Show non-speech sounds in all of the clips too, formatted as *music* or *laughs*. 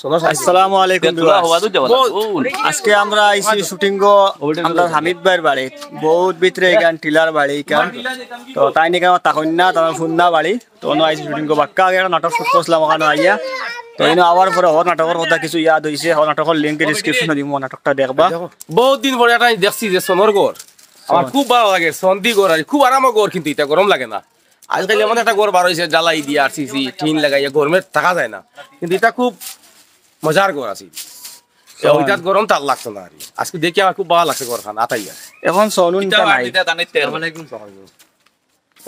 আসসালামু আলাইকুম আজকে আমরা আইছি শুটিং আমরা হামিদ ভাইয়ের বাড়ি। বহুত ভিতরে গান টিলার বাড়ি কান তো তাই নাকি আমার তখন না তখন বাড়ি। তো অন্য আইছি শুটিং বাক্কা আগে নাটক শুট করছিলাম ওখানে আইয়া। তো এনে আবার পরে নাটকের কথা কিছু ইয়াদ নাটকের ডিসক্রিপশনে দিব নাটকটা দেখবা। বহুত দিন পরে একটা দেখছি যে সোনর গড়। আমার খুব ভালো লাগে সন্ধি গড় আর খুব আরাম গড় কিন্তু এটা গরম লাগে না। আজকাল এমন একটা গড় বার হয়েছে জ্বালাই দিয়ে আর সিসি টিন লাগাইয়া গরমে থাকা যায় না। কিন্তু এটা খুব মজার গড় আছে ওইটার গরম তার লাগতো না। আজকে দেখি আমার খুব ভালো লাগছে আতাইয়া এখন সনুনটা নাই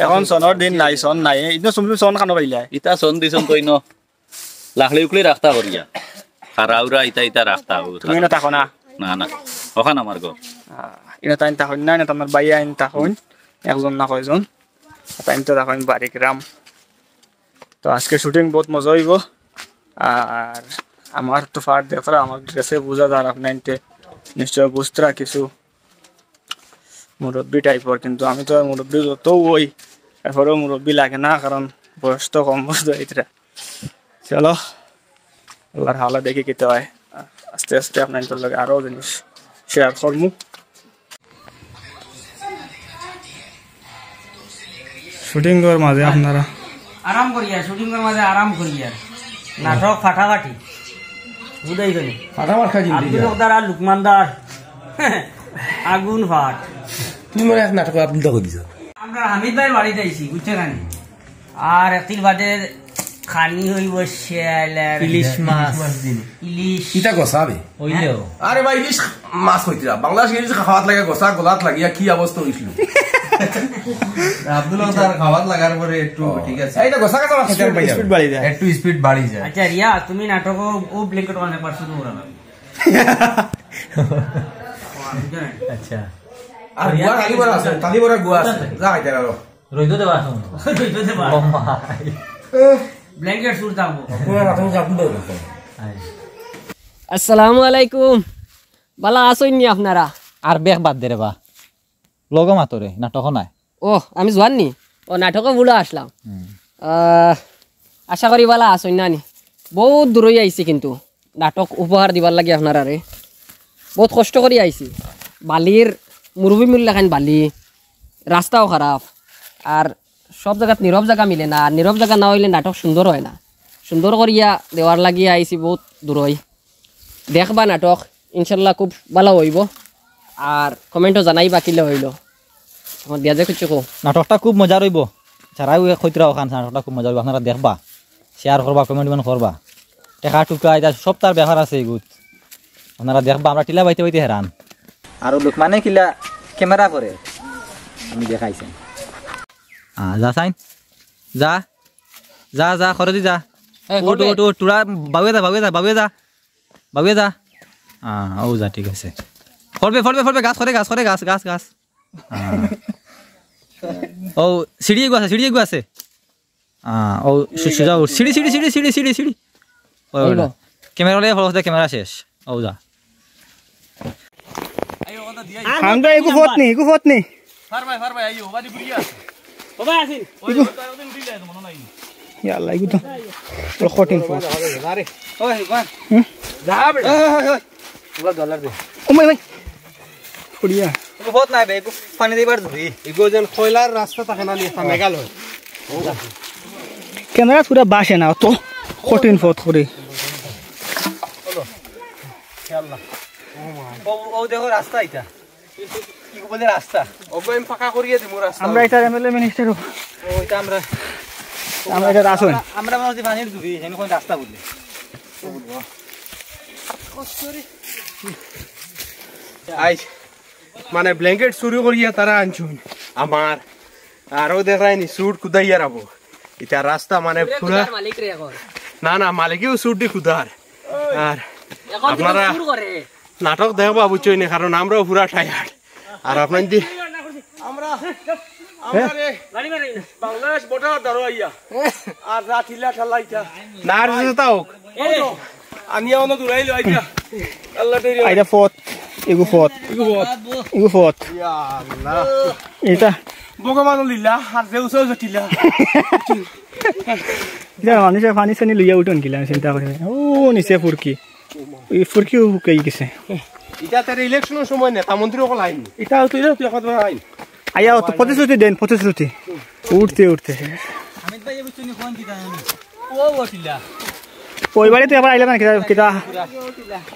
এখন সনৰ দিন নাই চন নাই। ইনো চুমচুম চন খানো পাৰিলে ইতা চন দিছন তই ন। লাখলি উকলি ইতা ইতা তুমি না? না না। না ওখান আমার গো ইনো তাইন না না তোমার বাইয়া আইন থাকুন একজন না কয়জন। তাইন তো থাকুন বাড়ি গ্রাম তো আজকে শুটিং বহুত মজা হইব। আর আমার তো ফাট দেখরা আমার ড্রেসে বোঝা যার আপনাইতে নিশ্চয় বুঝতরা কিছু মুরব্বী টাইপর কিন্তু আমি তো মুরব্বী যত ওই এরপরেও মুরব্বী লাগে না কারণ বয়স তো কম বয়স এইটা চলো আল্লাহর হালা দেখি কিতে হয়। আস্তে আস্তে আপনার লগে আরও জিনিস শেয়ার করমু। শুটিং কর মাঝে আপনারা। আরাম করিয়া শুটিং এর মাঝে আরাম করিয়া। নাটক ফাটাফাটি। বুঝাই গেলি আব্দুল হকদার আর লুকমানদার আগুন ফাট। তুমি মানে এক নাটক আব্দুল দাও দিছ। আমরা হামিদ ভাইয়ের বাড়িতে আইছি বুঝছ খানি আর একদিন বাদে খানি হইব ইলিশ মাছ। ইলিশ। ইটা গসাবে আরে ভাই ইলিশ মাছ হইতিরা বাংলাদেশ ইলিশ খাওয়াত লাগে গসা গলাত লাগিয়া কি অবস্থা হইছিল? আসসালামু আলাইকুম। ভালো আসইনি আপনারা। আর বেহ বাদ দে রে বা। লগ মাতরে নাটক নাই। ও আমি জোয়ান নি? ও নাটকে বুলা আসলাম। আশা করি বালা আসইন না? নি বহুত দূরই আইছি কিন্তু। নাটক উপহার দিবার লাগে আপনারা রে বহুত কষ্ট করে আইছি বালির মুরবি মিললে খান বালি রাস্তাও খারাপ আর সব জায়গাত নীরব জায়গা মিলে না। আর নীরব জায়গা না হইলে নাটক সুন্দর হয় না। সুন্দর করিয়া দেওয়ার লাগিয়ে আইছি বহুত দূরই দেখবা নাটক। ইনশাল্লাহ খুব ভালো হইব। আর কমেন্টও জানাইবা কিলে হইল দিয়া যে কিছু কো নাটকটা খুব মজা রইব যারা খৈতরা ওখান নাটকটা খুব মজা রইব আপনারা দেখবা শেয়ার করবা কমেন্ট মান করবা টেকা টুকা এটা সব তার ব্যাপার আছে এগুত আপনারা দেখবা আমরা টিলা বাইতে বাইতে হেরান আর লোক মানে কিলা ক্যামেরা করে আমি দেখাইছেন যা সাইন যা। যা যা করে দি। যা তোরা বাবুয়ে যা বাবুয়ে যা বাবুয়ে যা। বাবুয়ে যা। হ্যাঁ ও যা ঠিক আছে। ফলবে ফলবে ফলবে গাছ করে গাছ করে গাছ গাছ গাছ। ও সিঁড়ি এগু আছে সিঁড়ি এগু আছে। ও সুজা সিঁড়ি সিঁড়ি সিঁড়ি সিঁড়ি সিঁড়ি সিঁড়ি। ক্যামেরা লে ফলো ক্যামেরা শেষ। ও যা। আমরা এগু ফত নি এগু ফত নি ইয়াল্লা এগু তো। কঠিন ফত ও মাই মাই বহুত নাই বে পানি দিবার ধরি এগো যেন কয়লার রাস্তা থাকে না নিয়ে মেঘালয়। ক্যামেরা পুরা বাসে না তো কঠিন ফত করে দেখো রাস্তা এটা কি বলে রাস্তা ওগো আমি ফাঁকা করিয়ে দিমু রাস্তা আমরা এটা এমএলএ মিনিস্টার আমরা আমরা এটা আসুন আমরা মনে হচ্ছে পানির ধরি হেন কোন রাস্তা আই মানে ব্ল্যাঙ্কেট চুরি করিয়া তারা আনছুন আমার আরও দেখায়নি সুট কুদাইয়া রাবো এটা রাস্তা মানে পুরা না না মালিকেও সুট দি কুদার আর আপনারা নাটক দেখবা বুঝছই না কারণ আমরাও পুরা টায়ার্ড আর আপনার দি আমরা বাংলাদেশ বটার ধরো আইয়া। আর রাতিলা ঠালাইটা না আর তাও আনিয়া দূরাইলো আইয়া আল্লাহ তেরি এটা ফত এগু ফত এগু ফত এটা ভগবান লিলা আর যে জটিলা এতিয়া মানুহে পানী চানী লৈ উঠোন কিলা চিন্তা কৰি ও নিচে ফুৰকি এই ফুৰকিও শুকাই গৈছে এটা তার ইলেকশনের সময় নেতা মন্ত্রী অকল আইন এটা তুই তুই এখন আইন আয়া তো প্রতিশ্রুতি দেন প্রতিশ্রুতি উঠতে উঠতে পরিবারে তো এবার আইলে না কিতা কিতা?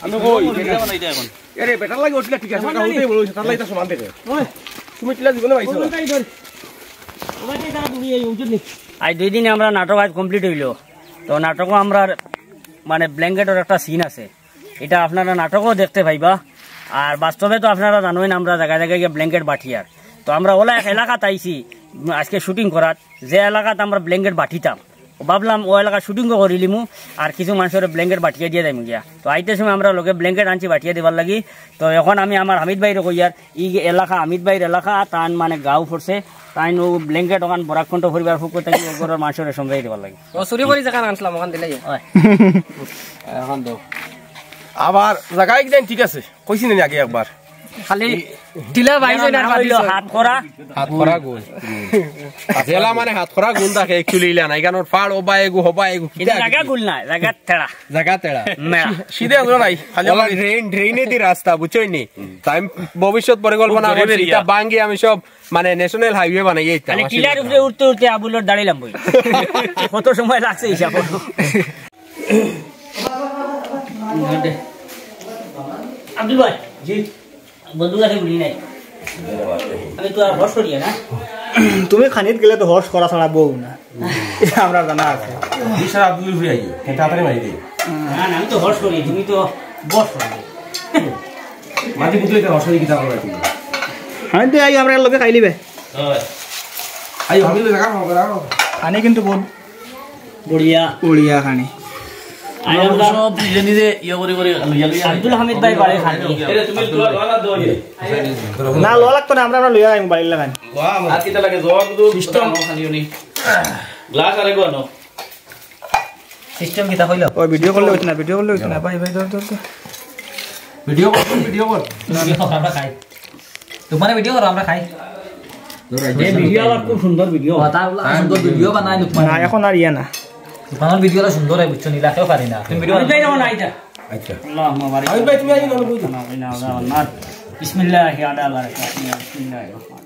আমি কই? আরে বেটার লাগে উঠলে ঠিক আছে এটা বলছি তার লাগে সমান থেকে তুমি টিলা জীবনে পাইছো। আজ দুই দিনে আমরা নাটক আজ কমপ্লিট হইল। তো নাটকও আমরা মানে ব্ল্যাঙ্কেটের একটা সিন আছে। এটা আপনারা নাটকও দেখতে পাইবা। আর বাস্তবে তো আপনারা জানোই না আমরা জায়গায় জায়গায় গিয়ে ব্ল্যাঙ্কেট বাঠিয়ার তো আমরা ওলা এক এলাকাত আইছি আজকে শুটিং করার যে এলাকাত আমরা ব্ল্যাঙ্কেট বাঠিতাম। ভাবলাম ও এলাকা শুটিংও করিলিমু আর কিছু মানুষের ব্ল্যাঙ্কেট বাঠিয়ে দিয়ে দেয় গিয়া। তো আইতে সময় আমরা লোকে ব্ল্যাঙ্কেট আনছি বাঠিয়ে দেবার লাগি। তো এখন আমি আমার হামিদ ভাইরে কইয়ার ই এলাকা হামিদ ভাইয়ের এলাকা তান মানে গাঁও পড়ছে তাই ও ব্ল্যাঙ্কেট ওখান বরাকণ্ঠ পরিবার ফুক থাকি ওগুলোর মানুষের সঙ্গে দিবার লাগে। ও চুরি কৰি যেখান আনছিলাম ওখান দিলে *laughs* এখন দাও আবার জায়গায় দেন ঠিক আছে কইছি নি আগে একবার। খালি টিলা বাইছে না হাত করা হাত খরা জেলা মানে হাত খরা থাকে একচুয়ালি ইলা নাই। কারণ ফাড় ওবা এগু হবা এগু জায়গা গুল না জায়গা তেড়া জায়গা তেড়া মেড়া সিধে নাই খালি ওলা ড্রেন ড্রেনে দি রাস্তা বুঝছই নি? তাই ভবিষ্যৎ পরিকল্পনা করছি এটা বাঙ্গি আমি সব মানে ন্যাশনাল হাইওয়ে বানাই এই খালি টিলার উপরে উঠতে উঠতে আবুলোর দাঁড়িলাম বই। *laughs* কত সময় লাগছে হিসাব আব্দুল ভাই। জি। বন্ধু কাছে বলি নাই। আমি তো আর হস করি না। তুমি খানিত গেলে তো হর্ষ করা ছাড়া বউ না। এটা আমরা জানা আছে। বিশাল আব্দুল ফিরে আই তাড়াতাড়ি মারি দে। না না আমি তো হস করি তুমি তো বস করি। মাটি পুতুলে তো অসরি কিতা করে তুমি আমি তো আই আমরা লোকে খাই লিবে। আই ভাবি জায়গা খানি কিন্তু বহুত বড়িয়া। উড়িয়া খানি। আব্দুল হামিদ ভাই বাড়ি খানি না লো লাগতো না আমরা আমরা লইয়া যাই বাড়ির লাগান। আর কিটা লাগে জবাব তো সিস্টেম। খালিও নি গ্লাস আরে গো সিস্টেম কিতা কইল? ও ভিডিও করলে হইতো না ভিডিও করলে হইতো না? ভাই ভাই ধর ধর ধর। ভিডিও কর ভিডিও কর আমরা খাই। তোমার ভিডিও করো আমরা খাই। ভিডিও আবার খুব সুন্দর ভিডিও। সুন্দর ভিডিও বানাই এখন আর ইয়া না। দোকানের ভিডিওটা সুন্দর হয় বুঝছ নীলাকেও পারি না। তুমি ভিডিও আচ্ছা আল্লাহ তুমি বিসমিল্লাহ আলা বারাকাতুহু বিসমিল্লাহির রহমানির রহিম